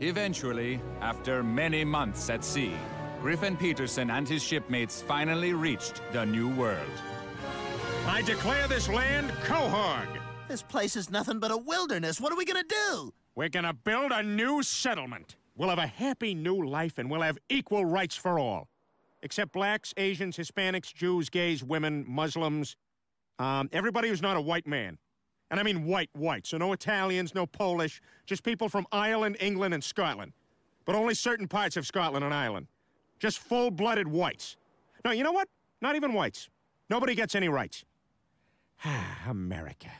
Eventually, after many months at sea, Griffin Peterson and his shipmates finally reached the New World. I declare this land Quahog. This place is nothing but a wilderness. What are we gonna do? We're gonna build a new settlement. We'll have a happy new life and we'll have equal rights for all. Except blacks, Asians, Hispanics, Jews, gays, women, Muslims, um, everybody who's not a white man. And I mean white, white. So no Italians, no Polish, just people from Ireland, England, and Scotland. But only certain parts of Scotland and Ireland. Just full blooded whites. No, you know what? Not even whites. Nobody gets any rights. America.